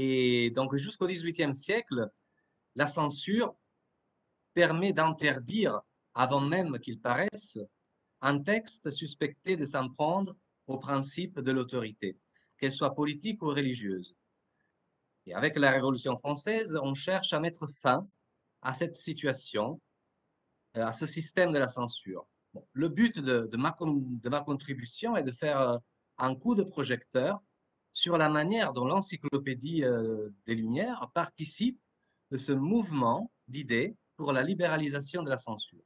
Et donc, jusqu'au XVIIIe siècle, la censure permet d'interdire, avant même qu'il paraisse, un texte suspecté de s'en prendre au principe de l'autorité, qu'elle soit politique ou religieuse. Et avec la Révolution française, on cherche à mettre fin à cette situation, euh, à ce système de la censure. le but de, ma, contribution est de faire euh, un coup de projecteur sur la manière dont l'encyclopédie euh, des Lumières participe de ce mouvement d'idées pour la libéralisation de la censure.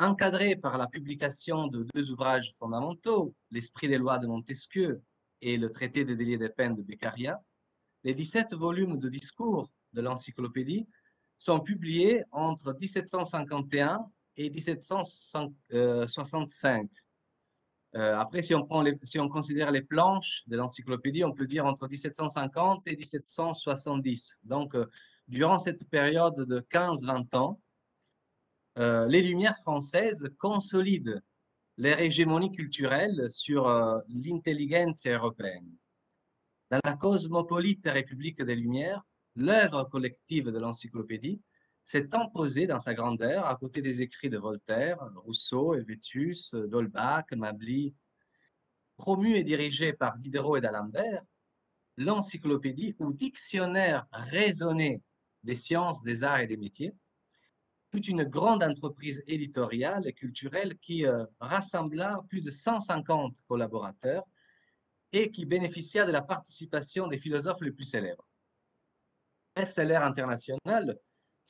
Encadré par la publication de deux ouvrages fondamentaux, L'Esprit des lois de Montesquieu et Le traité des délits des peines de Beccaria, les 17 volumes de discours de l'encyclopédie sont publiés entre 1751 et 1765 euh, après, si on, considère les planches de l'encyclopédie, on peut dire entre 1750 et 1770. Donc, euh, durant cette période de 15-20 ans, euh, les Lumières françaises consolident leur hégémonie culturelle sur l'intelligence européenne. Dans la cosmopolite République des Lumières, l'œuvre collective de l'encyclopédie s'est imposé dans sa grandeur à côté des écrits de Voltaire, Rousseau, Helvétius, d'Holbach, Mably. Promu et dirigé par Diderot et d'Alembert, l'encyclopédie ou dictionnaire raisonné des sciences, des arts et des métiers fut une grande entreprise éditoriale et culturelle qui euh, rassembla plus de 150 collaborateurs et qui bénéficia de la participation des philosophes les plus célèbres. SLR international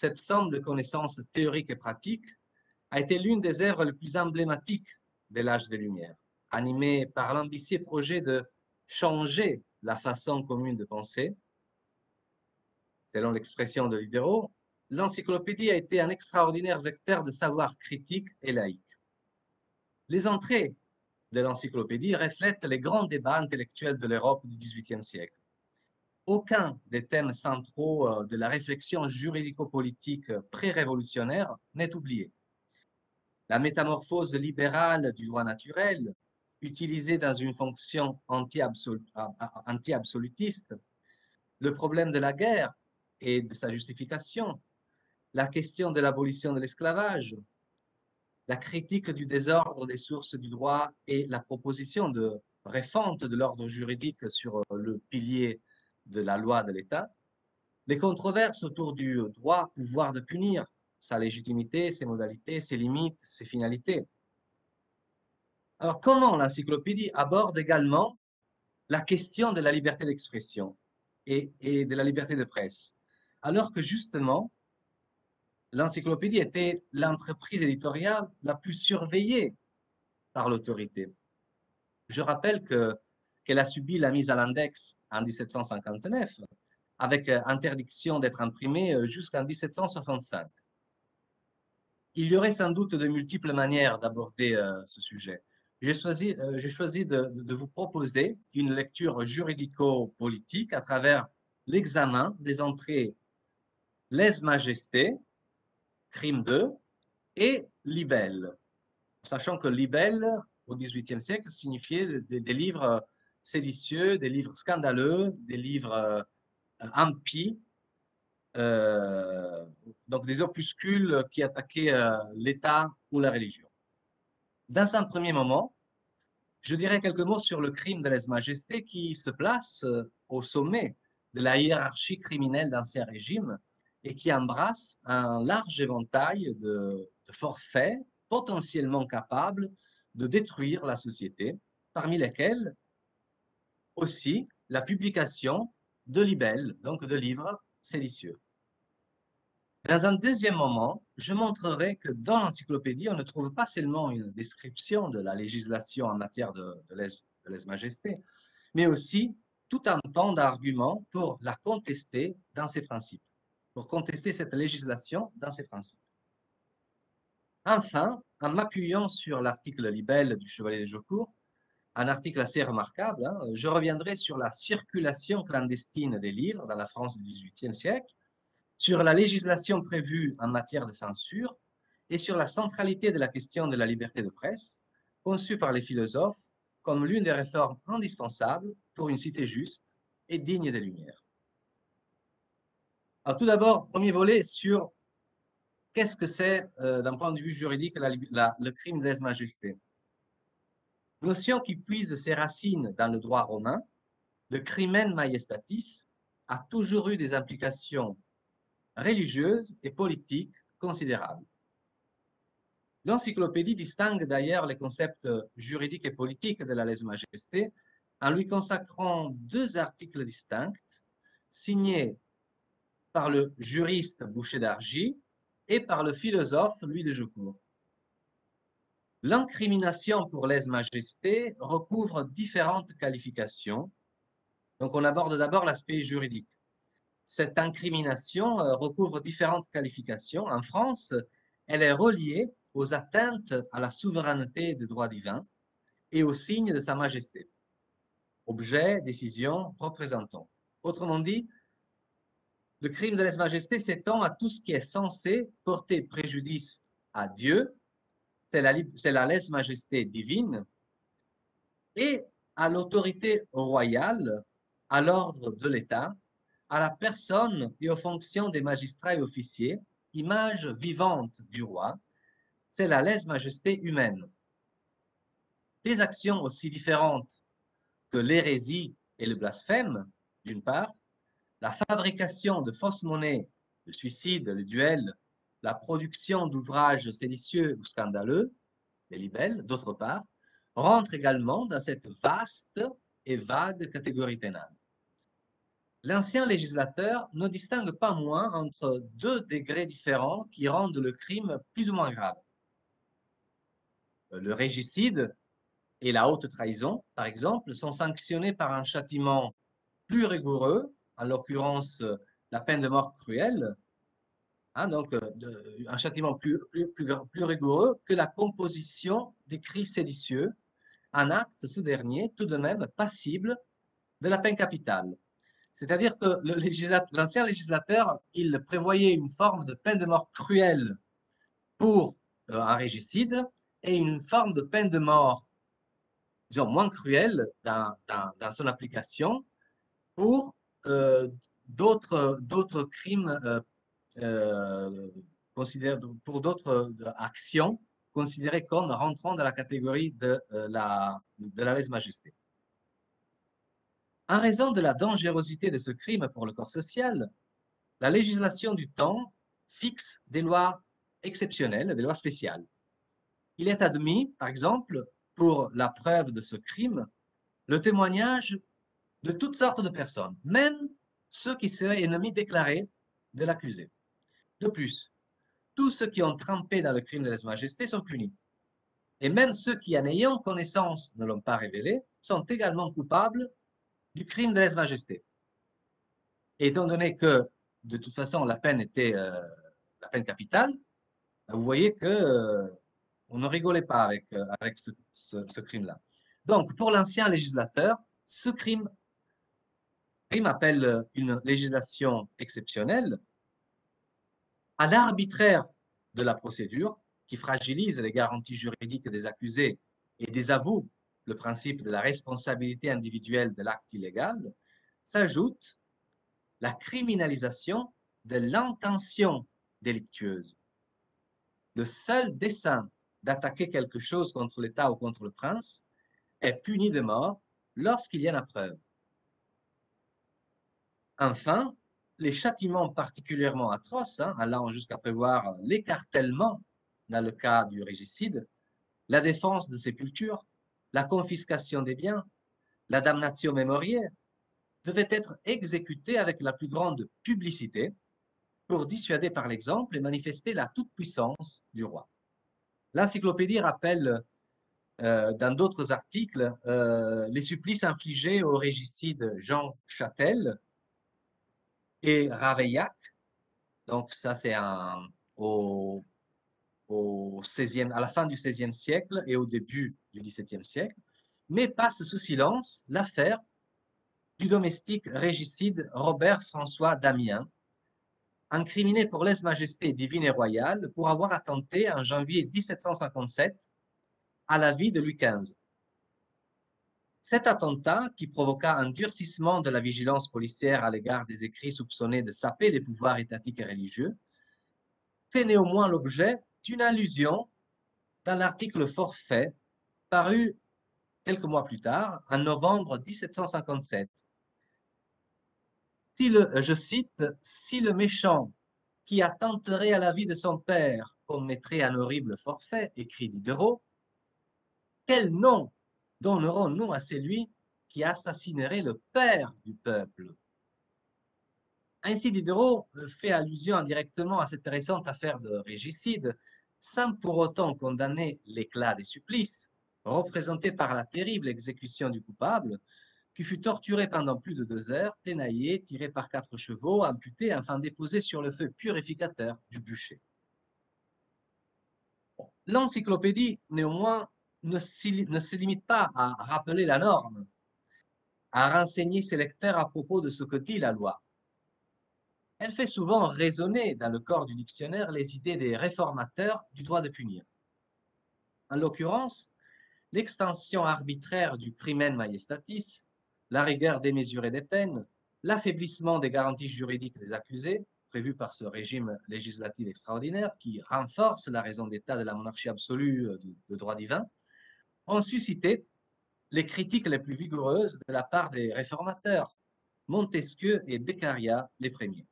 cette somme de connaissances théoriques et pratiques a été l'une des œuvres les plus emblématiques de l'âge des Lumières, animée par l'ambitieux projet de changer la façon commune de penser. Selon l'expression de Diderot, l'encyclopédie a été un extraordinaire vecteur de savoir critique et laïque. Les entrées de l'encyclopédie reflètent les grands débats intellectuels de l'Europe du XVIIIe siècle aucun des thèmes centraux euh, de la réflexion juridico-politique pré-révolutionnaire n'est oublié. La métamorphose libérale du droit naturel, utilisée dans une fonction anti-absolutiste, le problème de la guerre et de sa justification, la question de l'abolition de l'esclavage, la critique du désordre des sources du droit et la proposition de refonte de l'ordre juridique sur le pilier de la loi de l'État, les controverses autour du droit pouvoir de punir, sa légitimité, ses modalités, ses limites, ses finalités. Alors comment l'encyclopédie aborde également la question de la liberté d'expression et, et, de la liberté de presse, alors que justement, l'encyclopédie était l'entreprise éditoriale la plus surveillée par l'autorité. Je rappelle que qu'elle a subi la mise à l'index en 1759, avec euh, interdiction d'être imprimée euh, jusqu'en 1765. Il y aurait sans doute de multiples manières d'aborder euh, ce sujet. J'ai choisi, de, vous proposer une lecture juridico-politique à travers l'examen des entrées lèse-majesté, crime 2 et libelle, sachant que libelle, au XVIIIe siècle, signifiait des livres séditieux, des livres scandaleux, des livres euh, impies, euh, donc des opuscules qui attaquaient euh, l'État ou la religion. Dans un premier moment, je dirais quelques mots sur le crime de lèse-majesté qui se place au sommet de la hiérarchie criminelle d'Ancien Régime et qui embrasse un large éventail de forfaits potentiellement capables de détruire la société, parmi lesquels aussi la publication de libelles, donc de livres séditieux. Dans un deuxième moment, je montrerai que dans l'encyclopédie, on ne trouve pas seulement une description de la législation en matière de, de lèse-majesté, mais aussi tout un temps d'arguments pour la contester dans ses principes, pour contester cette législation dans ses principes. Enfin, en m'appuyant sur l'article libelle du Chevalier de Jaucourt, un article assez remarquable. Hein. Je reviendrai sur la circulation clandestine des livres dans la France du XVIIIe siècle, sur la législation prévue en matière de censure et sur la centralité de la question de la liberté de presse, conçue par les philosophes comme l'une des réformes indispensables pour une cité juste et digne des Lumières. Alors tout d'abord, premier volet sur qu'est-ce que c'est, euh, d'un point de vue juridique, le crime de lèse-majesté. Notion qui puise ses racines dans le droit romain, le crimen majestatis a toujours eu des implications religieuses et politiques considérables. L'encyclopédie distingue d'ailleurs les concepts juridiques et politiques de la lèse-majesté en lui consacrant deux articles distincts signés par le juriste Boucher d'Argy et par le philosophe Louis de Joucourt. L'incrimination pour lèse-majesté recouvre différentes qualifications. Donc on aborde d'abord l'aspect juridique. Cette incrimination euh, recouvre différentes qualifications. En France, elle est reliée aux atteintes à la souveraineté des droits divins et aux signes de sa majesté. Objet, décision, représentant. Autrement dit, le crime de lèse-majesté s'étend à tout ce qui est censé porter préjudice à Dieu, c'est la, lèse-majesté divine, et à l'autorité royale, à l'ordre de l'État, à la personne et aux fonctions des magistrats et officiers, image vivante du roi, c'est la lèse-majesté humaine. Des actions aussi différentes que l'hérésie et le blasphème, d'une part, la fabrication de fausses monnaies, le suicide, le duel, la production d'ouvrages séditieux ou scandaleux, les libelles, d'autre part, rentrent également dans cette vaste et vague catégorie pénale. L'ancien législateur ne distingue pas moins entre deux degrés différents qui rendent le crime plus ou moins grave. Le régicide et la haute trahison, par exemple, sont sanctionnés par un châtiment plus rigoureux en l'occurrence la peine de mort cruelle, hein, donc euh, un châtiment plus, plus, rigoureux que la composition des cris séditieux, un acte, ce dernier, tout de même passible de la peine capitale. C'est-à-dire que l'ancien législateur, il prévoyait une forme de peine de mort cruelle pour euh, un régicide et une forme de peine de mort, disons, moins cruelle dans, son application pour euh, d'autres crimes pour d'autres actions considérées comme rentrant dans la catégorie de la, de la lèse-majesté. En raison de la dangerosité de ce crime pour le corps social, la législation du temps fixe des lois exceptionnelles, des lois spéciales. Il est admis, par exemple, pour la preuve de ce crime, le témoignage de toutes sortes de personnes, même ceux qui seraient ennemis déclarés de l'accusé. De plus, tous ceux qui ont trempé dans le crime de lèse-majesté sont punis. Et même ceux qui, en ayant connaissance, ne l'ont pas révélé, sont également coupables du crime de lèse-majesté. Étant donné que, de toute façon, la peine était euh, la peine capitale, vous voyez que euh, on ne rigolait pas avec, euh, ce crime-là. Donc, pour l'ancien législateur, ce crime crime appelle une législation exceptionnelle à l'arbitraire de la procédure qui fragilise les garanties juridiques des accusés et désavoue le principe de la responsabilité individuelle de l'acte illégal, s'ajoute la criminalisation de l'intention délictueuse. Le seul dessein d'attaquer quelque chose contre l'État ou contre le prince est puni de mort lorsqu'il y en a preuve. Enfin, les châtiments particulièrement atroces, hein, allant jusqu'à prévoir l'écartèlement dans le cas du régicide, la défense de sépulture, la confiscation des biens, la damnatio memoriae, devaient être exécutés avec la plus grande publicité pour dissuader par l'exemple et manifester la toute-puissance du roi. L'encyclopédie rappelle euh, dans d'autres articles euh, les supplices infligés au régicide Jean Châtel et Ravaillac. Donc, ça, c'est au, au 16e, à la fin du XVIe siècle et au début du XVIIe siècle, mais passe sous silence l'affaire du domestique régicide Robert François Damien, incriminé pour lèse-majesté divine et royale pour avoir attenté en janvier 1757 à la vie de Louis XV. Cet attentat, qui provoqua un durcissement de la vigilance policière à l'égard des écrits soupçonnés de saper les pouvoirs étatiques et religieux, fait néanmoins l'objet d'une allusion dans l'article forfait paru quelques mois plus tard, en novembre 1757. Si le, je cite, Si le méchant qui attenterait à la vie de son père commettrait un horrible forfait, écrit Diderot, quel nom donnerons-nous à celui qui assassinerait le père du peuple Ainsi, Diderot fait allusion indirectement à cette récente affaire de régicide, sans pour autant condamner l'éclat des supplices, représenté par la terrible exécution du coupable, qui fut torturé pendant plus de deux heures, ténaillé, tiré par quatre chevaux, amputé, enfin déposé sur le feu purificateur du bûcher. L'encyclopédie, néanmoins, ne, ne se limite pas à rappeler la norme, à renseigner ses lecteurs à propos de ce que dit la loi. Elle fait souvent résonner dans le corps du dictionnaire les idées des réformateurs du droit de punir. En l'occurrence, l'extension arbitraire du crimen majestatis la rigueur démesurée des peines, l'affaiblissement des garanties juridiques des accusés, prévues par ce régime législatif extraordinaire qui renforce la raison d'État de la monarchie absolue euh, de droit divin, ont suscité les critiques les plus vigoureuses de la part des réformateurs, Montesquieu et Beccaria les premiers.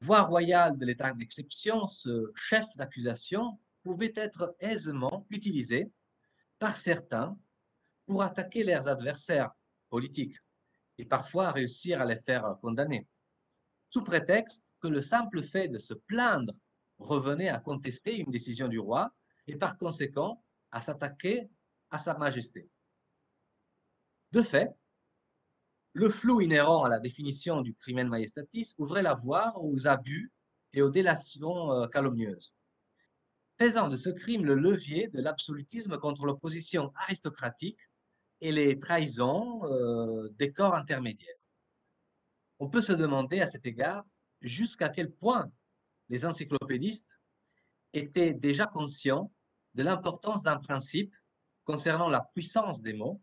Voie royale de l'état d'exception, ce chef d'accusation pouvait être aisément utilisé par certains pour attaquer leurs adversaires politiques et parfois réussir à les faire condamner, sous prétexte que le simple fait de se plaindre revenait à contester une décision du roi et par conséquent à s'attaquer à sa majesté. De fait, le flou inhérent à la définition du crimen majestatis ouvrait la voie aux abus et aux délations euh, calomnieuses, faisant de ce crime le levier de l'absolutisme contre l'opposition aristocratique et les trahisons euh, des corps intermédiaires. On peut se demander à cet égard jusqu'à quel point les encyclopédistes étaient déjà conscients de l'importance d'un principe concernant la puissance des mots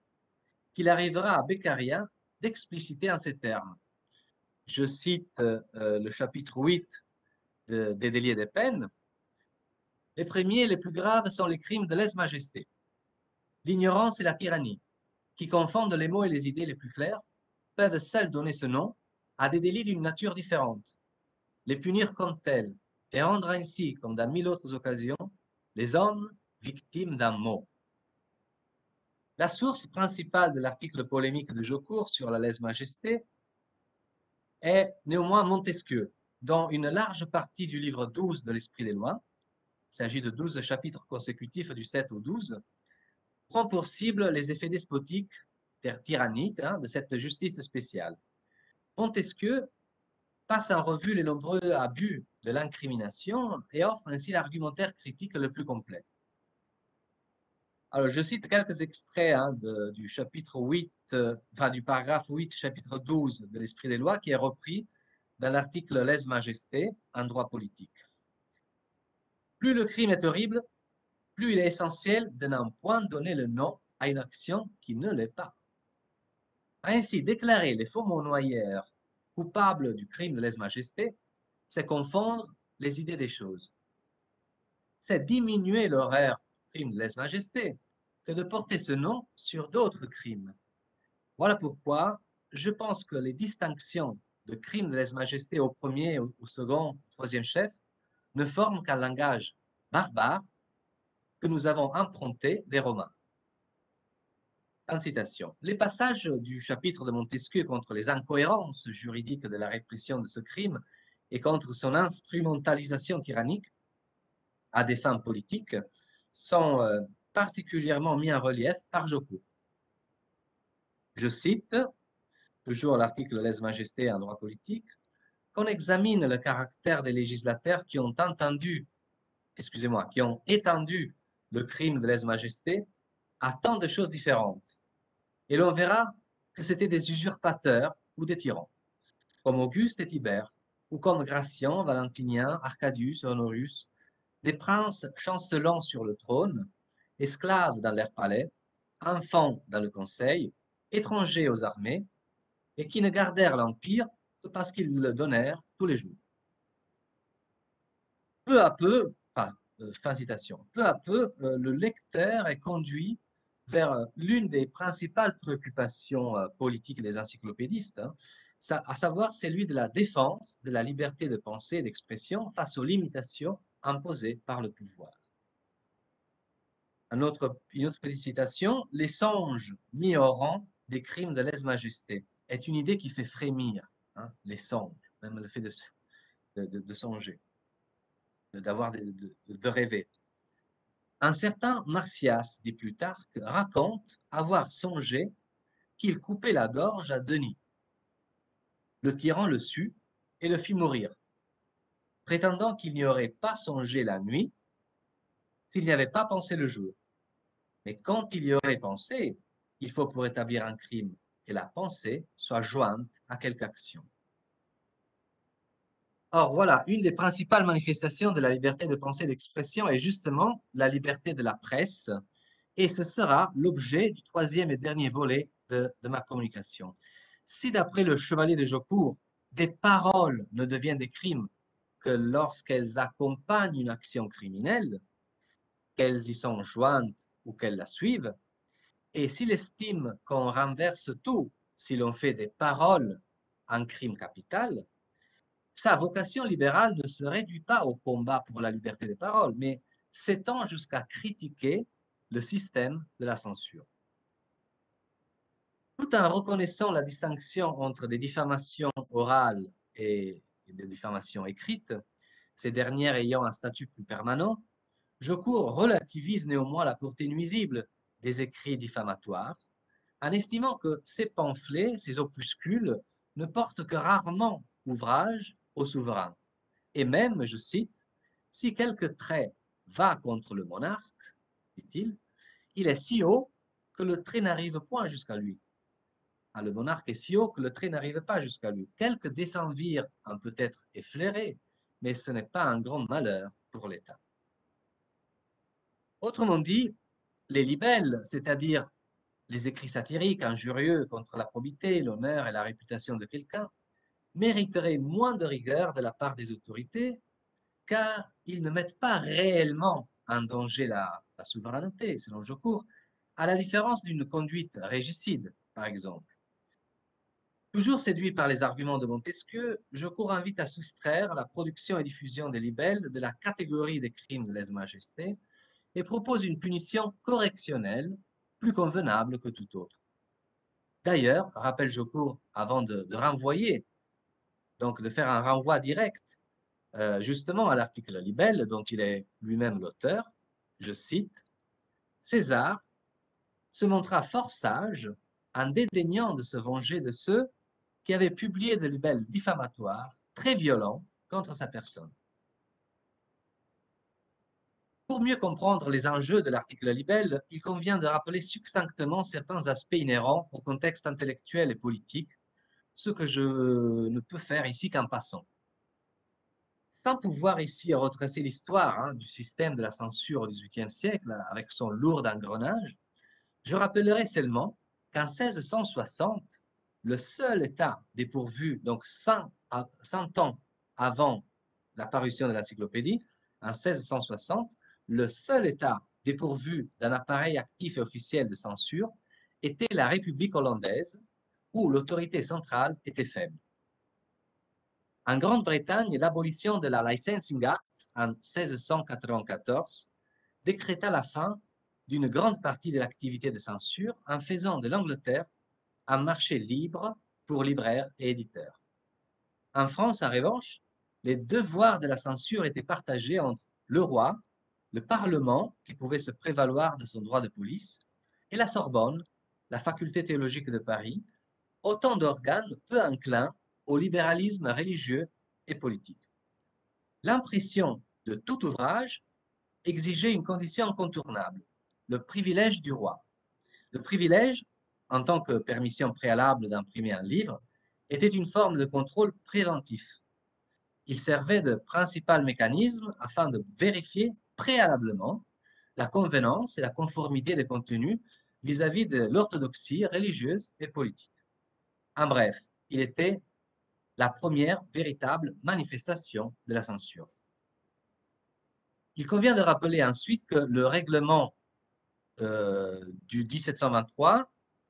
qu'il arrivera à Beccaria d'expliciter en ces termes. Je cite euh, le chapitre 8 des délits des peines. Les premiers, les plus graves, sont les crimes de lèse-majesté, l'ignorance et la tyrannie, qui confondent les mots et les idées les plus claires, peuvent seuls donner ce nom à des délits d'une nature différente, les punir comme tels, et rendre ainsi, comme dans mille autres occasions, les hommes victimes d'un mot. La source principale de l'article polémique de Jocourt sur la lèse-majesté est néanmoins Montesquieu, dont une large partie du livre 12 de l'Esprit des lois, il s'agit de 12 chapitres consécutifs du 7 au 12, prend pour cible les effets despotiques, tyranniques hein, de cette justice spéciale. Montesquieu passe en revue les nombreux abus de l'incrimination et offre ainsi l'argumentaire critique le plus complet. Alors, je cite quelques extraits hein, du chapitre 8, euh, du paragraphe 8, chapitre 12 de l'Esprit des lois, qui est repris dans l'article Lèse-Majesté en droit politique. Plus le crime est horrible, plus il est essentiel de n'en point donner le nom à une action qui ne l'est pas. Ainsi, déclarer les faux monnoyeurs coupables du crime de lèse-majesté, c'est confondre les idées des choses. C'est diminuer l'horaire du crime de lèse-majesté que de porter ce nom sur d'autres crimes. Voilà pourquoi je pense que les distinctions de crime de lèse-majesté au premier, au second, au troisième chef ne forment qu'un langage barbare que nous avons emprunté des Romains. En citation. Les passages du chapitre de Montesquieu contre les incohérences juridiques de la répression de ce crime et contre son instrumentalisation tyrannique à des fins politiques sont euh, particulièrement mis en relief par Jocou. Je cite, toujours l'article Lèse-Majesté en droit politique, qu'on examine le caractère des législateurs qui ont entendu, excusez-moi, qui ont étendu le crime de lèse-majesté à tant de choses différentes. Et l'on verra que c'était des usurpateurs ou des tyrans, comme Auguste et Tibère, ou comme Gratien, Valentinien, Arcadius, Honorius, des princes chancelant sur le trône, esclaves dans leur palais, enfants dans le conseil, étrangers aux armées, et qui ne gardèrent l'Empire que parce qu'ils le donnèrent tous les jours. Peu à peu, enfin, euh, fin citation, peu à peu, euh, le lecteur est conduit vers euh, l'une des principales préoccupations politiques des encyclopédistes, hein, à savoir celui de la défense de la liberté de pensée et d'expression face aux limitations imposées par le pouvoir. Une autre petite citation, les songes mis au rang des crimes de lèse-majesté est une idée qui fait frémir hein, les songes, même le fait de, de, songer, d'avoir de, rêver. Un certain Martias, dit Plutarque, raconte avoir songé qu'il coupait la gorge à Denis. Le tyran le sut et le fit mourir, prétendant qu'il n'y aurait pas songé la nuit s'il n'y avait pas pensé le jour. Mais quand il y aurait pensé, il faut pour établir un crime que la pensée soit jointe à quelque action. Or, voilà, une des principales manifestations de la liberté de pensée et d'expression est justement la liberté de la presse, et ce sera l'objet du troisième et dernier volet de, ma communication. Si d'après le chevalier de Jocourt, des paroles ne deviennent des crimes que lorsqu'elles accompagnent une action criminelle, qu'elles y sont jointes ou qu'elles la suivent, et s'il estime qu'on renverse tout si l'on fait des paroles un crime capital, sa vocation libérale ne se réduit pas au combat pour la liberté des paroles, mais s'étend jusqu'à critiquer le système de la censure. Tout en reconnaissant la distinction entre des diffamations orales et des diffamations écrites, ces dernières ayant un statut plus permanent, je cours relativise néanmoins la portée nuisible des écrits diffamatoires, en estimant que ces pamphlets, ces opuscules, ne portent que rarement ouvrage au souverain. Et même, je cite, si quelque trait va contre le monarque, dit-il, il est si haut que le trait n'arrive point jusqu'à lui. Ah, le monarque est si haut que le trait n'arrive pas jusqu'à lui. Quelques décenvires en peut-être effleuré, mais ce n'est pas un grand malheur pour l'État. Autrement dit, les libelles, c'est-à-dire les écrits satiriques injurieux contre la probité, l'honneur et la réputation de quelqu'un, mériteraient moins de rigueur de la part des autorités, car ils ne mettent pas réellement en danger la, souveraineté, selon Jocourt, à la différence d'une conduite régicide, par exemple. Toujours séduit par les arguments de Montesquieu, Jocourt invite à soustraire la production et diffusion des libelles de la catégorie des crimes de lèse-majesté et propose une punition correctionnelle plus convenable que tout autre. D'ailleurs, rappelle Jocourt, avant de, renvoyer, donc de faire un renvoi direct, euh, justement à l'article libelle dont il est lui-même l'auteur, je cite, César se montra fort sage en dédaignant de se venger de ceux qui avaient publié des libelles diffamatoires très violents contre sa personne. Pour mieux comprendre les enjeux de l'article libelle, il convient de rappeler succinctement certains aspects inhérents au contexte intellectuel et politique, ce que je ne peux faire ici qu'en passant. Sans pouvoir ici retracer l'histoire hein, du système de la censure au XVIIIe siècle avec son lourd engrenage, je rappellerai seulement qu'en 1660, le seul État dépourvu, donc 100, 100 ans avant la parution de l'encyclopédie, en 1660, le seul État dépourvu d'un appareil actif et officiel de censure était la République hollandaise, où l'autorité centrale était faible. En Grande-Bretagne, l'abolition de la Licensing Act en 1694 décréta la fin d'une grande partie de l'activité de censure en faisant de l'Angleterre un marché libre pour libraires et éditeurs. En France, en revanche, les devoirs de la censure étaient partagés entre le roi le Parlement, qui pouvait se prévaloir de son droit de police, et la Sorbonne, la faculté théologique de Paris, autant d'organes peu inclins au libéralisme religieux et politique. L'impression de tout ouvrage exigeait une condition incontournable, le privilège du roi. Le privilège, en tant que permission préalable d'imprimer un livre, était une forme de contrôle préventif. Il servait de principal mécanisme afin de vérifier préalablement la convenance et la conformité des contenus vis-à-vis de l'orthodoxie religieuse et politique. En bref, il était la première véritable manifestation de la censure. Il convient de rappeler ensuite que le règlement euh, du 1723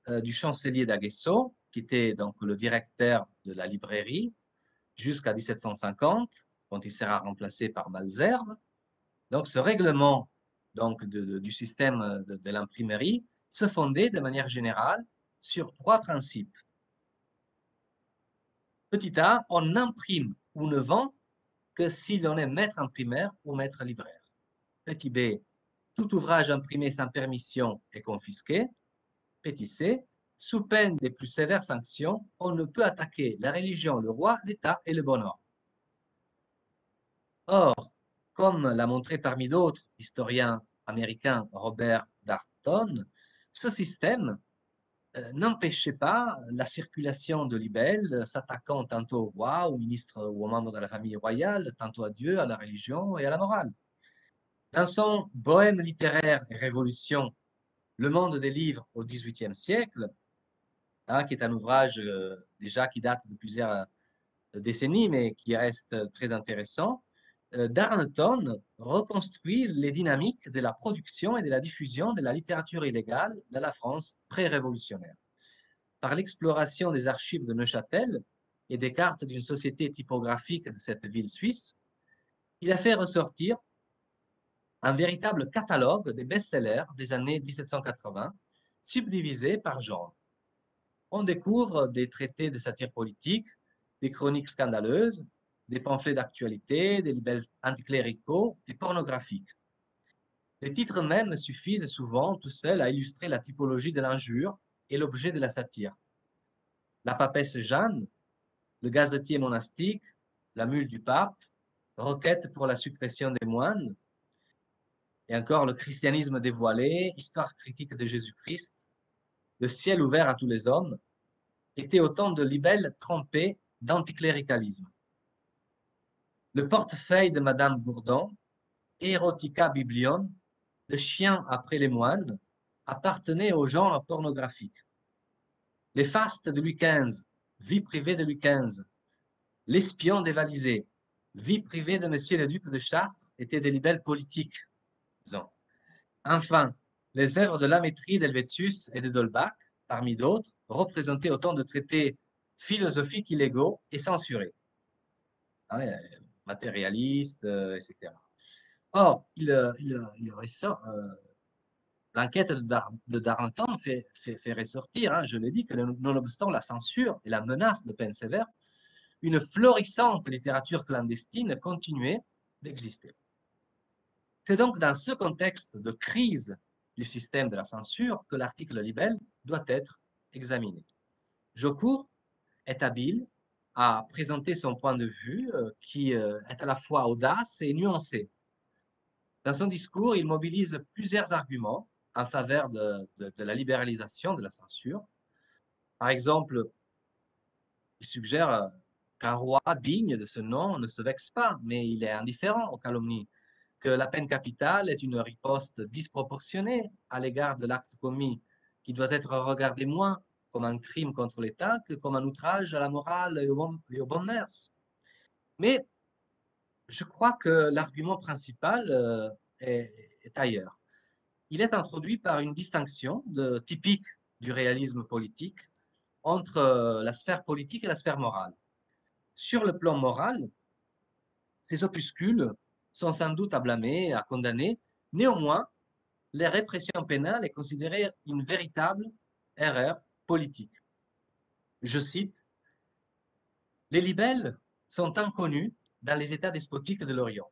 euh, du chancelier d'Aguesseau, qui était donc le directeur de la librairie, jusqu'à 1750, quand il sera remplacé par Malzerbe. Donc, ce règlement donc, du système de, de l'imprimerie se fondait de manière générale sur trois principes. Petit a, on n'imprime ou ne vend que si l'on est maître imprimaire ou maître libraire. Petit b, tout ouvrage imprimé sans permission est confisqué. Petit c, sous peine des plus sévères sanctions, on ne peut attaquer la religion, le roi, l'État et le bon. Or, comme l'a montré parmi d'autres historiens américains Robert Darton, ce système euh, n'empêchait pas la circulation de libelles s'attaquant tantôt au roi, au ministre ou aux membres de la famille royale, tantôt à Dieu, à la religion et à la morale. Dans son Bohème littéraire et révolution, Le monde des livres au XVIIIe siècle, hein, qui est un ouvrage euh, déjà qui date de plusieurs euh, décennies, mais qui reste très intéressant, Darnton reconstruit les dynamiques de la production et de la diffusion de la littérature illégale dans la France pré-révolutionnaire. Par l'exploration des archives de Neuchâtel et des cartes d'une société typographique de cette ville suisse, il a fait ressortir un véritable catalogue des best-sellers des années 1780, subdivisés par genre. On découvre des traités de satire politique, des chroniques scandaleuses, des pamphlets d'actualité, des libelles anticléricaux et pornographiques. Les titres mêmes suffisent souvent tout seuls à illustrer la typologie de l'injure et l'objet de la satire. La papesse Jeanne, le gazetier monastique, la mule du pape, requête pour la suppression des moines, et encore le christianisme dévoilé, histoire critique de Jésus-Christ, le ciel ouvert à tous les hommes, étaient autant de libelles trempées d'anticléricalisme. Le portefeuille de Madame Bourdon, Erotica Biblion, le chien après les moines, appartenait au genre pornographique. Les fastes de Louis XV, vie privée de Louis XV, l'espion dévalisé, vie privée de Monsieur le duc de Chartres, étaient des libelles politiques. Enfin, les œuvres de Lamétrie, d'Helvétius et de Dolbach, parmi d'autres, représentaient autant de traités philosophiques illégaux et censurés. Matérialiste, euh, etc. Or, il, euh, euh, ressort, l'enquête de, Darnton fait, ressortir, hein, je l'ai dit, que nonobstant la censure et la menace de peine sévère, une florissante littérature clandestine continuait d'exister. C'est donc dans ce contexte de crise du système de la censure que l'article libelle doit être examiné. Jocourt est habile à présenter son point de vue euh, qui euh, est à la fois audace et nuancé. Dans son discours, il mobilise plusieurs arguments en faveur de, la libéralisation de la censure. Par exemple, il suggère euh, qu'un roi digne de ce nom ne se vexe pas, mais il est indifférent aux calomnies, que la peine capitale est une riposte disproportionnée à l'égard de l'acte commis qui doit être regardé moins comme un crime contre l'État que comme un outrage à la morale et aux, bonnes mœurs. Mais je crois que l'argument principal euh, est, ailleurs. Il est introduit par une distinction typique du réalisme politique entre euh, la sphère politique et la sphère morale. Sur le plan moral, ces opuscules sont sans doute à blâmer, à condamner. Néanmoins, les répressions pénales est considérée une véritable erreur Je cite, Les libelles sont inconnues dans les États despotiques de l'Orient,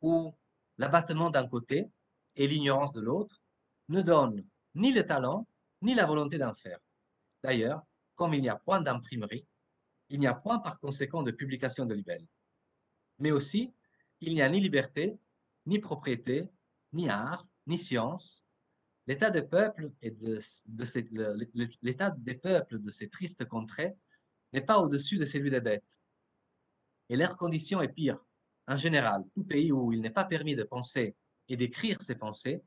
où l'abattement d'un côté et l'ignorance de l'autre ne donnent ni le talent ni la volonté d'en faire. D'ailleurs, comme il n'y a point d'imprimerie, il n'y a point par conséquent de publication de libelles. Mais aussi, il n'y a ni liberté, ni propriété, ni art, ni science, L'état des peuples et de, ces, l'état des peuples de ces tristes contrées n'est pas au-dessus de celui des bêtes. Et leur condition est pire. En général, tout pays où il n'est pas permis de penser et d'écrire ses pensées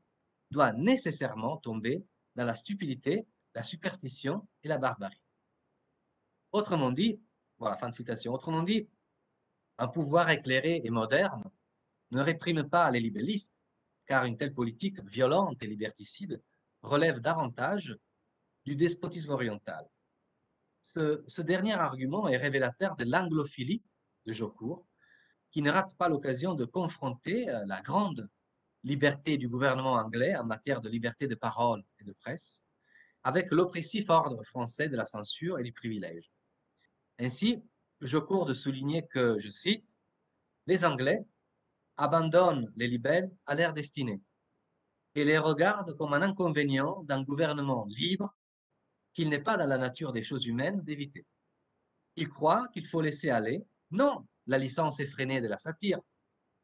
doit nécessairement tomber dans la stupidité, la superstition et la barbarie. Autrement dit, voilà, fin de citation, autrement dit, un pouvoir éclairé et moderne ne réprime pas les libellistes, car une telle politique violente et liberticide relève davantage du despotisme oriental. Ce, dernier argument est révélateur de l'anglophilie de Jocourt, qui ne rate pas l'occasion de confronter euh, la grande liberté du gouvernement anglais en matière de liberté de parole et de presse avec l'oppressif ordre français de la censure et du privilège. Ainsi, je cours de souligner que, je cite, les Anglais abandonnent les libelles à leur destinée et les regardent comme un inconvénient d'un gouvernement libre qu'il n'est pas dans la nature des choses humaines d'éviter. Ils croient qu'il faut laisser aller, non la licence effrénée de la satire,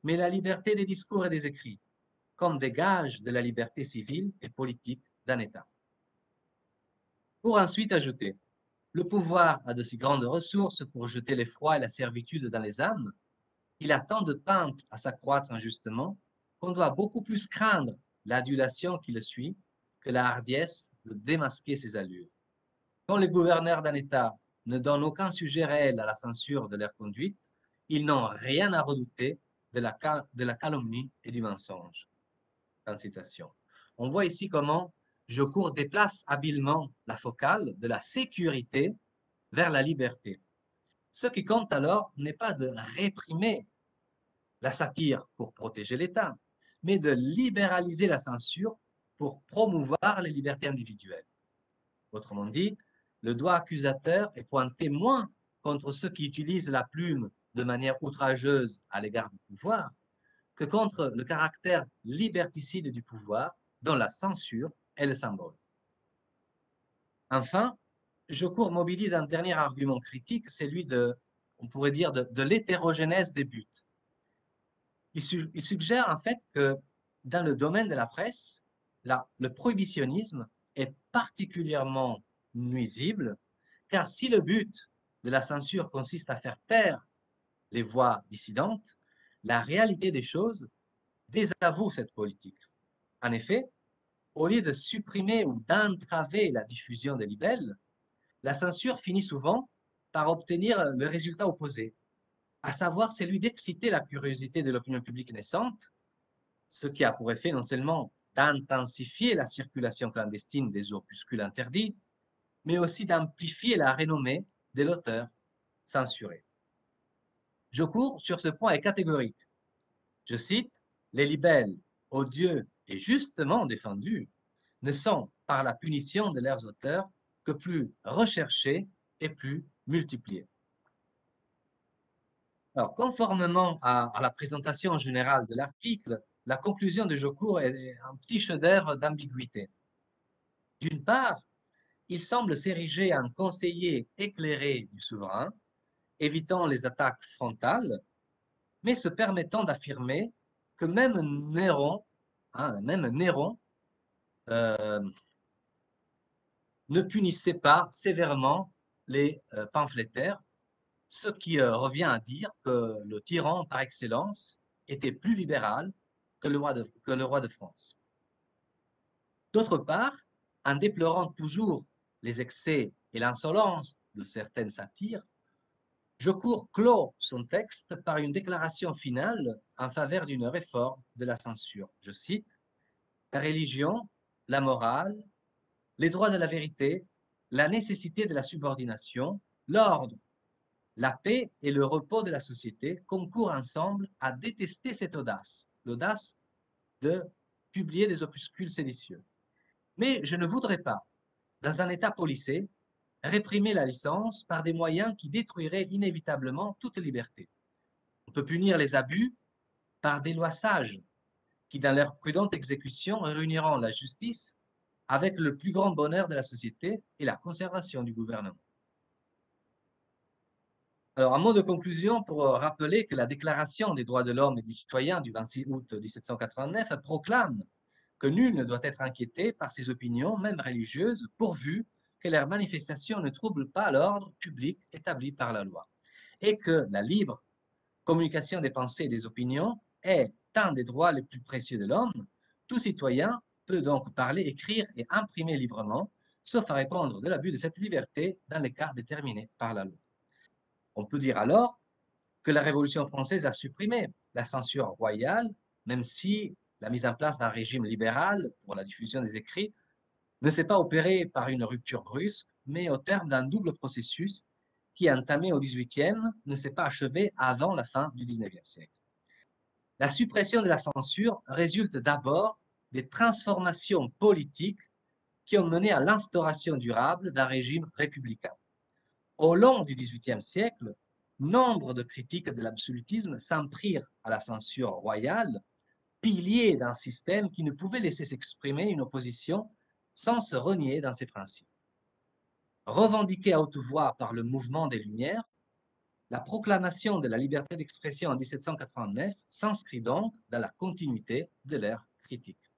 mais la liberté des discours et des écrits, comme des gages de la liberté civile et politique d'un État. Pour ensuite ajouter, le pouvoir a de si grandes ressources pour jeter l'effroi et la servitude dans les âmes, il a tant de pentes à s'accroître injustement qu'on doit beaucoup plus craindre l'adulation qui le suit que la hardiesse de démasquer ses allures. Quand les gouverneurs d'un État ne donnent aucun sujet réel à la censure de leur conduite, ils n'ont rien à redouter de la, calomnie et du mensonge. citation. On voit ici comment Jocourt déplace habilement la focale de la sécurité vers la liberté. Ce qui compte alors n'est pas de réprimer la satire pour protéger l'État, mais de libéraliser la censure pour promouvoir les libertés individuelles. Autrement dit, le doigt accusateur est pointé moins contre ceux qui utilisent la plume de manière outrageuse à l'égard du pouvoir que contre le caractère liberticide du pouvoir dont la censure est le symbole. Enfin, je cours mobilise un dernier argument critique, celui de, on pourrait dire, de, l'hétérogénèse des buts. Il, suggère en fait que dans le domaine de la presse, le prohibitionnisme est particulièrement nuisible, car si le but de la censure consiste à faire taire les voix dissidentes, la réalité des choses désavoue cette politique. En effet, au lieu de supprimer ou d'entraver la diffusion des libelles, la censure finit souvent par obtenir le résultat opposé, à savoir celui d'exciter la curiosité de l'opinion publique naissante, ce qui a pour effet non seulement d'intensifier la circulation clandestine des opuscules interdits, mais aussi d'amplifier la renommée de l'auteur censuré. Je cours sur ce point est catégorique. Je cite, les libelles, odieux et justement défendus, ne sont, par la punition de leurs auteurs, que plus recherchés et plus multipliés. Conformément à, la présentation générale de l'article, la conclusion de Jocourt est un petit chef-d'œuvre d'ambiguïté. D'une part, il semble s'ériger en conseiller éclairé du souverain, évitant les attaques frontales, mais se permettant d'affirmer que même Néron, hein, même Néron euh, ne punissait pas sévèrement les euh, pamphlétaires, ce qui euh, revient à dire que le tyran par excellence était plus libéral que le roi de, que le roi de France. D'autre part, en déplorant toujours les excès et l'insolence de certaines satires, je cours clos son texte par une déclaration finale en faveur d'une réforme de la censure. Je cite La religion, la morale, les droits de la vérité, la nécessité de la subordination, l'ordre, la paix et le repos de la société concourent ensemble à détester cette audace, l'audace de publier des opuscules séditieux. Mais je ne voudrais pas dans un État policé, réprimer la licence par des moyens qui détruiraient inévitablement toute liberté. On peut punir les abus par des lois sages qui, dans leur prudente exécution, réuniront la justice avec le plus grand bonheur de la société et la conservation du gouvernement. Un mot de conclusion pour rappeler que la Déclaration des droits de l'homme et du citoyen du 26 août 1789 proclame que nul ne doit être inquiété par ses opinions, même religieuses, pourvu que leurs manifestations ne troublent pas l'ordre public établi par la loi, et que la libre communication des pensées et des opinions est un des droits les plus précieux de l'homme, tout citoyen peut donc parler, écrire et imprimer librement, sauf à répondre de l'abus de cette liberté dans les cas déterminés par la loi. On peut dire alors que la Révolution française a supprimé la censure royale, même si la mise en place d'un régime libéral pour la diffusion des écrits ne s'est pas opérée par une rupture brusque, mais au terme d'un double processus qui, entamé au XVIIIe, ne s'est pas achevé avant la fin du XIXe siècle. La suppression de la censure résulte d'abord des transformations politiques qui ont mené à l'instauration durable d'un régime républicain. Au long du XVIIIe siècle, nombre de critiques de l'absolutisme s'en prirent à la censure royale, pilier d'un système qui ne pouvait laisser s'exprimer une opposition sans se renier dans ses principes. Revendiquée à haute voix par le mouvement des Lumières, la proclamation de la liberté d'expression en 1789 s'inscrit donc dans la continuité de l'ère critique.